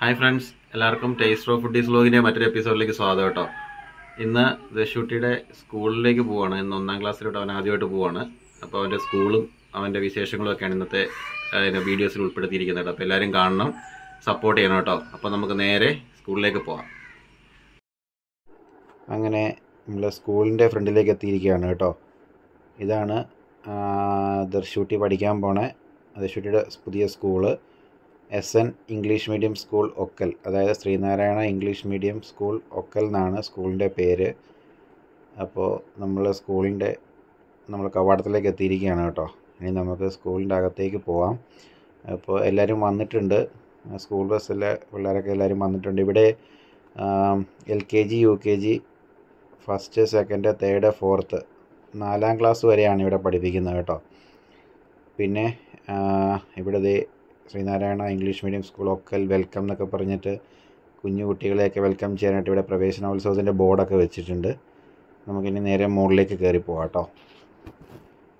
Hi friends എല്ലാവർക്കും taste of foodies വ്ലോഗിന്റെ മറ്റൊരു എപ്പിസോഡിലേക്ക് സ്വാഗതം കേട്ടോ. ഇന്ന് ദശുട്ടിയുടെ സ്കൂളിലേക്ക് പോവാണ്. ഇന്ന് ഒന്നാം ക്ലാസ്സിലോട്ട് അവൻ ആദ്യമായിട്ട് പോവാണ്. അപ്പോൾ അവന്റെ സ്കൂളും അവന്റെ വിശേഷങ്ങളും ഒക്കെയാണ് ഇന്നത്തെ വീഡിയോസിൽ ഉൾപ്പെടുത്തിയിരിക്കുന്നത് കേട്ടോ. അപ്പോൾ എല്ലാവരും കാണണം. സപ്പോർട്ട് ചെയ്യണം കേട്ടോ. അപ്പോൾ നമുക്ക് നേരെ സ്കൂളിലേക്ക് പോവാം. അങ്ങനെ നമ്മൾ സ്കൂളിന്റെ ഫ്രണ്ടിലേക്ക് എത്തിയിരിക്കുകയാണ് കേട്ടോ. ഇതാണ് ദർശൂട്ടി പഠിക്കാൻ പോണേ. ദർശൂട്ടിയുടെ പുതിയ school. S N English medium school Okkal. അതായത് Sree Narayana English medium school Okkal എന്നാണ് സ്കൂളിന്റെ പേര്. അപ്പോൾ നമ്മൾ സ്കൂളിന്റെ നമ്മൾ കവാടത്തിലേക്ക് എത്തിയിരിക്കുകയാണ് കേട്ടോ. ഇനി നമുക്ക് സ്കൂളിന്റെ അകത്തേക്ക് പോവാം. അപ്പോൾ എല്ലാവരും വന്നിട്ടുണ്ട്. സ്കൂൾ ബസ്സിലെ പിള്ളേരൊക്കെ എല്ലാവരും വന്നിട്ടുണ്ട്. ഇവിടെ L K G U K G first second third fourth നാലാം ക്ലാസ് വരെയാണ് ഇവിടെ പഠിപ്പിക്കുന്നത് കേട്ടോ. പിന്നെ ഇവിടെ Sree Narayana English medium school Okkal welcome എന്നൊക്കെ പറഞ്ഞിട്ട് കുഞ്ഞു കുട്ടികളെയൊക്കെ വെൽക്കം ചെയ്യാനായിട്ട് ഇവിടെ പ്രവേശനോത്സവത്തിന്റെ ബോർഡൊക്കെ വെച്ചിട്ടുണ്ട്. നമുക്കിനി നേരെ മുകളിലേക്ക് കയറി പോകാം കേട്ടോ.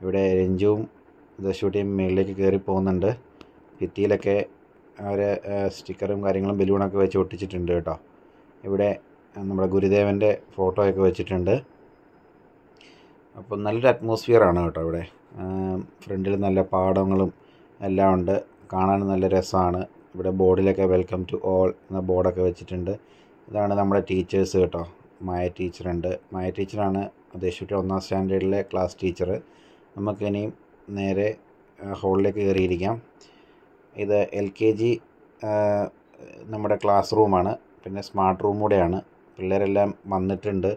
ഇവിടെ രഞ്ജുവും ദശുട്ടിയും മുകളിലേക്ക് കയറി പോകുന്നുണ്ട്. ഭിത്തിയിലൊക്കെ അവർ സ്റ്റിക്കറും കാര്യങ്ങളും ബലൂണൊക്കെ വെച്ച് ഒട്ടിച്ചിട്ടുണ്ട് കേട്ടോ. ഇവിടെ നമ്മുടെ ഗുരുദേവന്റെ ഫോട്ടോയൊക്കെ വെച്ചിട്ടുണ്ട്. അപ്പം നല്ലൊരു അറ്റ്മോസ്ഫിയറാണ് കേട്ടോ ഇവിടെ. ഫ്രണ്ടിൽ നല്ല പാടങ്ങളും എല്ലാം ഉണ്ട്. കാണാൻ നല്ല രസമാണ്. ഇവിടെ ബോർഡിലൊക്കെ വെൽക്കം ടു ഓൾ എന്ന ബോർഡൊക്കെ വെച്ചിട്ടുണ്ട്. ഇതാണ് നമ്മുടെ ടീച്ചേഴ്സ് കേട്ടോ. മായ ടീച്ചറുണ്ട് മായ ടീച്ചറാണ് ദേശുട്ടി ഒന്നാം സ്റ്റാൻഡേർഡിലെ ക്ലാസ് ടീച്ചർ നമുക്കിനിയും നേരെ ഹോളിലേക്ക് കയറിയിരിക്കാം. ഇത് എൽ കെ ജി നമ്മുടെ ക്ലാസ് റൂമാണ് പിന്നെ സ്മാർട്ട് റൂം കൂടെയാണ്. പിള്ളേരെല്ലാം വന്നിട്ടുണ്ട്.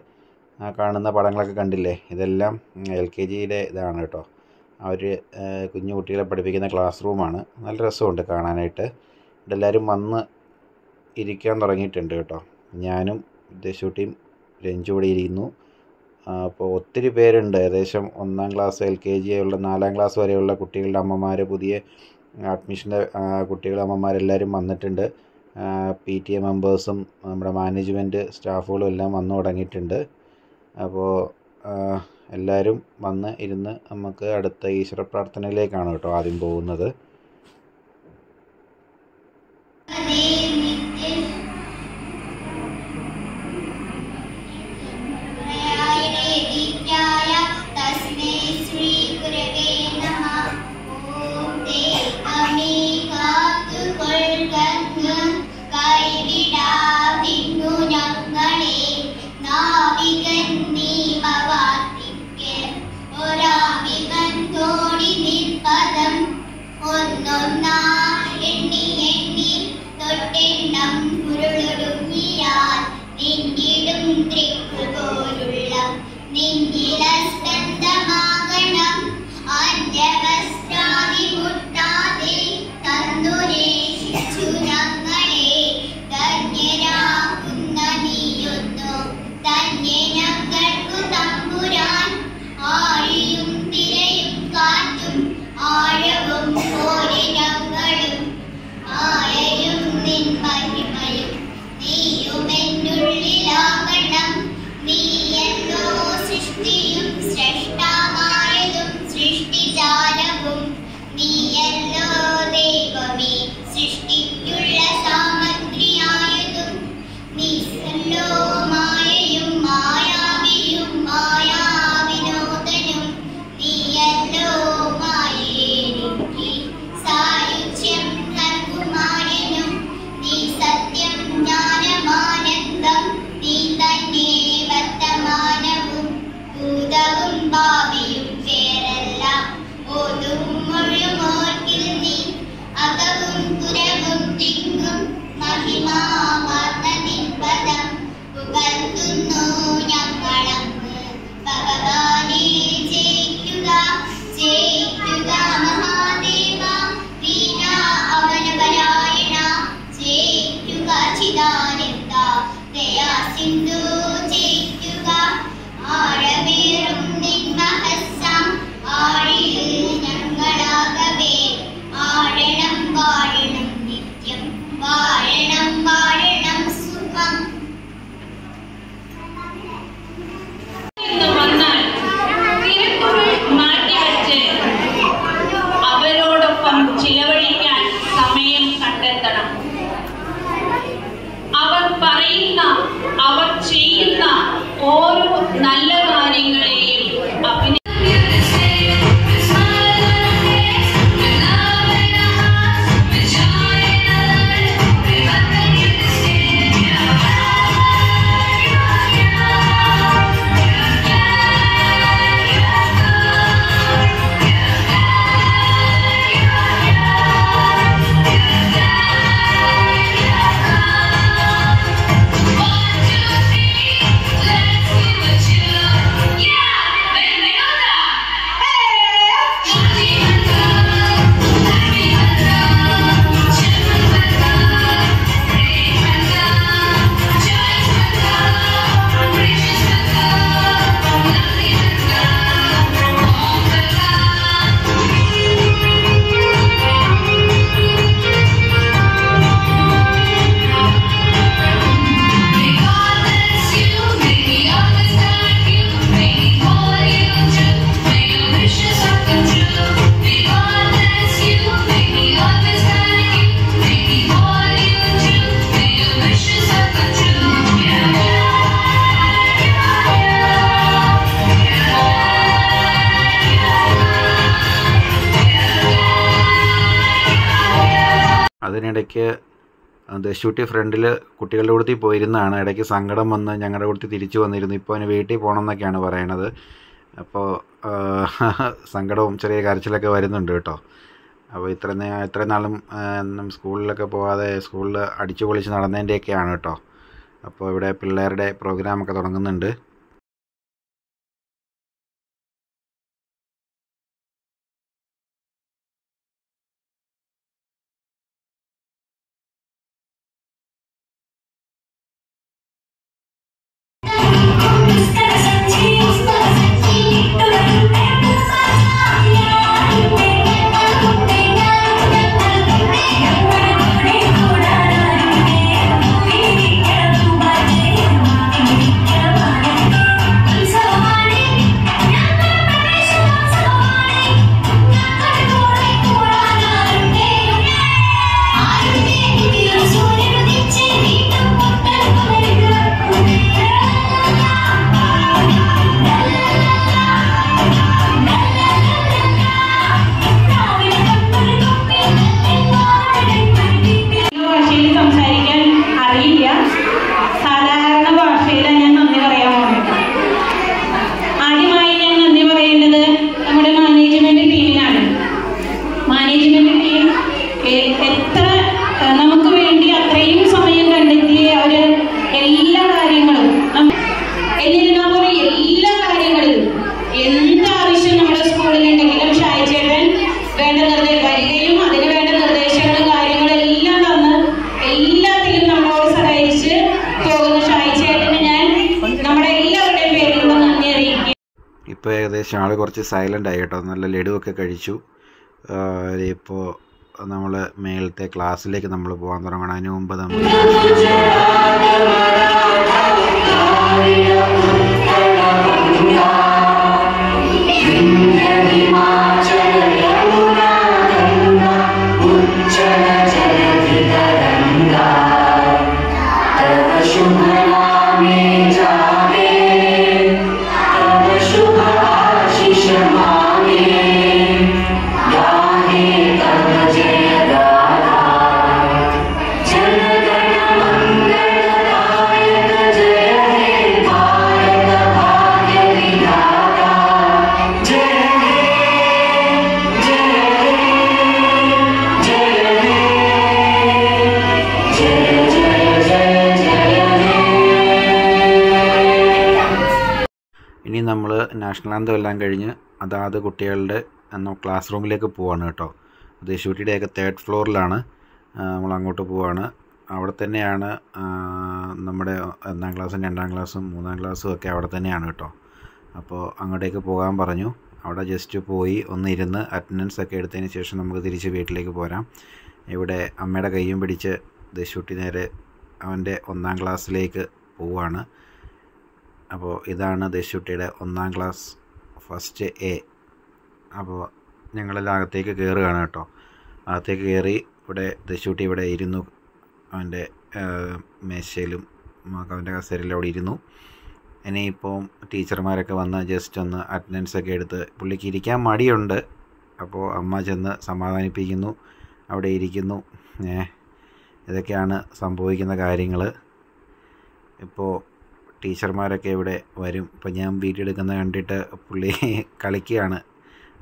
ആ കാണുന്ന പടങ്ങളൊക്കെ കണ്ടില്ലേ? ഇതെല്ലാം എൽ കെ ജിയുടെ ഇതാണ് കേട്ടോ. അവർ കുഞ്ഞു കുട്ടികളെ പഠിപ്പിക്കുന്ന ക്ലാസ് റൂമാണ് നല്ല രസമുണ്ട് കാണാനായിട്ട്. ഇവിടെ എല്ലാവരും വന്ന് ഇരിക്കാൻ തുടങ്ങിയിട്ടുണ്ട് കേട്ടോ. ഞാനും ദേശുട്ടിയും രഞ്ജു ഇവിടെ ഇരിക്കുന്നു. അപ്പോൾ ഒത്തിരി പേരുണ്ട്. ഏകദേശം ഒന്നാം ക്ലാസ് എൽ കെ ജി ഉള്ള നാലാം ക്ലാസ് വരെയുള്ള കുട്ടികളുടെ അമ്മമാർ പുതിയ അഡ്മിഷന്റെ കുട്ടികളുടെ അമ്മമാരെല്ലാവരും വന്നിട്ടുണ്ട്. പി ടി എ മെമ്പേഴ്സും നമ്മുടെ മാനേജ്മെന്റ് സ്റ്റാഫുകളും എല്ലാം വന്നു തുടങ്ങിയിട്ടുണ്ട്. അപ്പോൾ എല്ലാവരും വന്ന് ഇരുന്ന് നമുക്ക് അടുത്ത ഈശ്വര പ്രാർത്ഥനയിലേക്കാണ് കേട്ടോ ആദ്യം പോകുന്നത് കൈവിടാതിന്നു See? അതിനിടയ്ക്ക് ദശൂട്ടി ഫ്രണ്ടിൽ കുട്ടികളുടെ കൂടുതൽ പോയിരുന്നതാണ് ഇടയ്ക്ക് സങ്കടം വന്ന് ഞങ്ങളുടെ കൂടുതൽ തിരിച്ചു വന്നിരുന്നു. ഇപ്പോൾ അവന് വീട്ടിൽ പോകണം എന്നൊക്കെയാണ് പറയണത് അപ്പോൾ സങ്കടവും ചെറിയ കരച്ചിലൊക്കെ വരുന്നുണ്ട് കേട്ടോ. അപ്പോൾ ഇത്ര ഇത്ര നാളും സ്കൂളിലൊക്കെ പോകാതെ സ്കൂളിൽ അടിച്ചു പൊളിച്ച് നടന്നതിന്റെയൊക്കെയാണ് കേട്ടോ. അപ്പോൾ ഇവിടെ പിള്ളേരുടെ പ്രോഗ്രാമൊക്കെ തുടങ്ങുന്നുണ്ട്. Please come. ഏകദേശം ആൾ കുറച്ച് സൈലന്റ് ആയി കേട്ടോ. നല്ല ലഡുവൊക്കെ കഴിച്ചു. ഇപ്പോൾ നമ്മൾ മേളത്തെ ക്ലാസ്സിലേക്ക് നമ്മൾ പോകാൻ തുടങ്ങണം. അതിന് മുമ്പ് നമ്മൾ ആന്തം എല്ലാം കഴിഞ്ഞ് അതാത് കുട്ടികളുടെ എന്നോ ക്ലാസ് റൂമിലേക്ക് പോവാണ് കേട്ടോ. ദേശൂട്ടിയുടെയൊക്കെ തേർഡ് ഫ്ലോറിലാണ് നമ്മൾ അങ്ങോട്ട് പോവാണ്. അവിടെ തന്നെയാണ് നമ്മുടെ ഒന്നാം ക്ലാസ്സും രണ്ടാം ക്ലാസ്സും മൂന്നാം ക്ലാസ്സും ഒക്കെ അവിടെ തന്നെയാണ് കേട്ടോ. അപ്പോൾ അങ്ങോട്ടേക്ക് പോകാൻ പറഞ്ഞു. അവിടെ ജസ്റ്റ് പോയി ഒന്ന് ഇരുന്ന് അറ്റൻഡൻസ് ഒക്കെ എടുത്തതിന് ശേഷം നമുക്ക് തിരിച്ച് വീട്ടിലേക്ക് പോരാം. ഇവിടെ അമ്മയുടെ കൈയും പിടിച്ച് ദേശുട്ടി നേരെ അവന്റെ ഒന്നാം ക്ലാസ്സിലേക്ക് പോവുകയാണ് അപ്പോൾ ഇതാണ് ദേശുട്ടിയുടെ ഒന്നാം ക്ലാസ് ഫസ്റ്റ് എ. അപ്പോൾ ഞങ്ങളെല്ലാം അകത്തേക്ക് കയറുകയാണ് കേട്ടോ. അകത്തേക്ക് കയറി ഇവിടെ ദേശുട്ടി ഇവിടെ ഇരുന്നു. അവന്റെ മേശയിലും അവന്റെ കസേരയിലും അവിടെ ഇരുന്നു. ഇനിയിപ്പോൾ ടീച്ചർമാരൊക്കെ വന്ന് ജസ്റ്റ് ഒന്ന് അറ്റൻഡൻസ് ഒക്കെ എടുത്ത് പുള്ളിക്ക് ഇരിക്കാൻ മടിയുണ്ട്. അപ്പോൾ അമ്മ ചെന്ന് സമാധാനിപ്പിക്കുന്നു. അവിടെ ഇരിക്കുന്നു. ഏ ഇതൊക്കെയാണ് സംഭവിക്കുന്ന കാര്യങ്ങൾ ഇപ്പോൾ ടീച്ചർമാരൊക്കെ ഇവിടെ വരും. അപ്പോൾ ഞാൻ വീഡിയോ എടുക്കുന്നത് കണ്ടിട്ട് പുള്ളി കളിക്കുകയാണ്.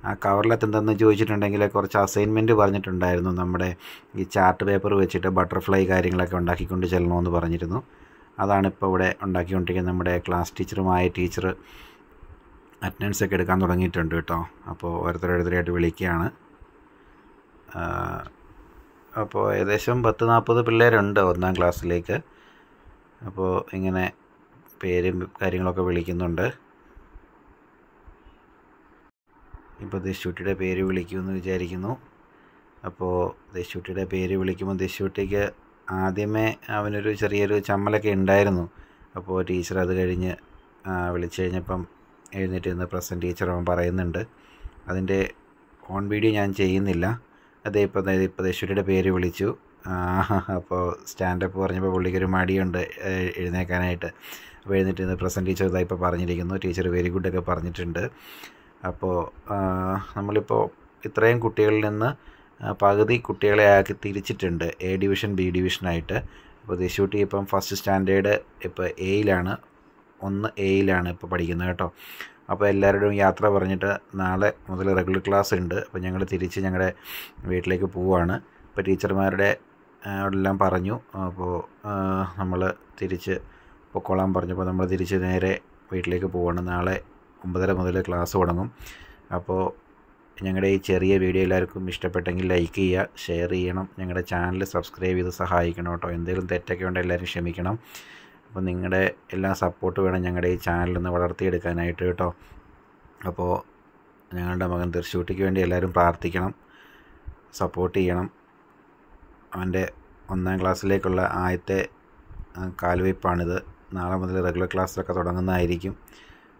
ആ കവറിലത്ത് എന്തെന്ന് ചോദിച്ചിട്ടുണ്ടെങ്കിൽ കുറച്ച് അസൈൻമെന്റ് പറഞ്ഞിട്ടുണ്ടായിരുന്നു. നമ്മുടെ ഈ ചാർട്ട് പേപ്പർ വെച്ചിട്ട് ബട്ടർഫ്ലൈ കാര്യങ്ങളൊക്കെ ഉണ്ടാക്കിക്കൊണ്ട് ചെല്ലണമെന്ന് പറഞ്ഞിരുന്നു. അതാണ് ഇപ്പോൾ ഇവിടെ ഉണ്ടാക്കിക്കൊണ്ടിരിക്കുന്നത്. നമ്മുടെ ക്ലാസ് ടീച്ചറുമായ ടീച്ചർ അറ്റൻഡൻസ് ഒക്കെ എടുക്കാൻ തുടങ്ങിയിട്ടുണ്ട് കേട്ടോ. അപ്പോൾ ഓരോരുത്തരോരുത്തരായിട്ട് വിളിക്കുകയാണ്. അപ്പോൾ ഏകദേശം പത്ത് നാൽപ്പത് പിള്ളേരുണ്ട് ഒന്നാം ക്ലാസ്സിലേക്ക് അപ്പോൾ ഇങ്ങനെ പേരും കാര്യങ്ങളൊക്കെ വിളിക്കുന്നുണ്ട്. ഇപ്പോൾ ദശുട്ടിയുടെ പേര് വിളിക്കുമെന്ന് വിചാരിക്കുന്നു. അപ്പോൾ ദശുട്ടിയുടെ പേര് വിളിക്കുമ്പോൾ ദശുട്ടിക്ക് ആദ്യമേ അവനൊരു ചെറിയൊരു ചമ്മലൊക്കെ ഉണ്ടായിരുന്നു. അപ്പോൾ ടീച്ചർ അത് കഴിഞ്ഞ് വിളിച്ചു കഴിഞ്ഞപ്പം എഴുന്നേറ്റ് നിന്ന് പ്രസന്റ് ടീച്ചർ അവൻ പറയുന്നുണ്ട്. അതിന്റെ ഓൺ വീഡിയോ ഞാൻ ചെയ്യുന്നില്ല. അതേ അതായത് ഇപ്പോൾ ദശുട്ടിയുടെ പേര് വിളിച്ചു. അപ്പോൾ സ്റ്റാൻഡപ്പ് പറഞ്ഞപ്പോൾ പുള്ളിക്കൊരു മടിയുണ്ട് എഴുന്നേക്കാനായിട്ട്. അപ്പോൾ എഴുന്നേറ്റ് പ്രസന്റ് ടീച്ചർ ഇതായി ഇപ്പോൾ പറഞ്ഞിരിക്കുന്നു. ടീച്ചർ വെരി ഗുഡ് ഒക്കെ പറഞ്ഞിട്ടുണ്ട്. അപ്പോൾ നമ്മളിപ്പോൾ ഇത്രയും കുട്ടികളിൽ നിന്ന് പകുതി കുട്ടികളെ ആക്കി തിരിച്ചിട്ടുണ്ട് എ ഡിവിഷൻ ബി ഡിവിഷനായിട്ട് അപ്പോൾ ദേശുട്ടി ഇപ്പം ഫസ്റ്റ് സ്റ്റാൻഡേർഡ് ഇപ്പോൾ എയിലാണ്. ഒന്ന് എയിലാണ് ഇപ്പോൾ പഠിക്കുന്നത് കേട്ടോ. അപ്പോൾ എല്ലാവരോടും യാത്ര പറഞ്ഞിട്ട് നാളെ മുതൽ റെഗുലർ ക്ലാസ് ഉണ്ട്. അപ്പോൾ ഞങ്ങൾ തിരിച്ച് ഞങ്ങളുടെ വീട്ടിലേക്ക് പോവുകയാണ് ഇപ്പോൾ ടീച്ചർമാരുടെ എല്ലാം പറഞ്ഞു. അപ്പോൾ നമ്മൾ തിരിച്ച് പൊക്കോളാൻ പറഞ്ഞപ്പോൾ നമ്മൾ തിരിച്ച് നേരെ വീട്ടിലേക്ക് പോവാണ്. നാളെ ഒമ്പതര മുതൽ ക്ലാസ് തുടങ്ങും. അപ്പോൾ ഞങ്ങളുടെ ഈ ചെറിയ വീഡിയോ എല്ലാവർക്കും ഇഷ്ടപ്പെട്ടെങ്കിൽ ലൈക്ക് ചെയ്യുക ഷെയർ ചെയ്യണം. ഞങ്ങളുടെ ചാനൽ സബ്സ്ക്രൈബ് ചെയ്ത് സഹായിക്കണം കേട്ടോ. എന്തെങ്കിലും തെറ്റൊക്കെ ഉണ്ടെങ്കിൽ എല്ലാവരും ക്ഷമിക്കണം. അപ്പോൾ നിങ്ങളുടെ എല്ലാ സപ്പോർട്ട് വേണം ഞങ്ങളുടെ ഈ ചാനലൊന്ന് വളർത്തിയെടുക്കാനായിട്ട് കേട്ടോ. അപ്പോൾ ഞങ്ങളുടെ മകൻ തൃശ്ശൂട്ടിക്ക് വേണ്ടി എല്ലാവരും പ്രാർത്ഥിക്കണം സപ്പോർട്ട് ചെയ്യണം. അവന്റെ ഒന്നാം ക്ലാസ്സിലേക്കുള്ള ആദ്യത്തെ കാൽവയ്പ്പാണിത്. നാളെ മുതൽ റെഗുലർ ക്ലാസ്സിലൊക്കെ തുടങ്ങുന്നതായിരിക്കും.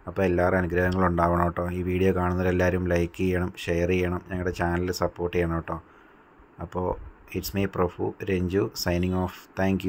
അപ്പോൾ എല്ലാവരും അനുഗ്രഹങ്ങളും ഉണ്ടാവണം കേട്ടോ. ഈ വീഡിയോ കാണുന്നവരെല്ലാവരും ലൈക്ക് ചെയ്യണം ഷെയർ ചെയ്യണം ഞങ്ങളുടെ ചാനൽ സപ്പോർട്ട് ചെയ്യണം കേട്ടോ. അപ്പോൾ it's me Prafu Ranju signing off thank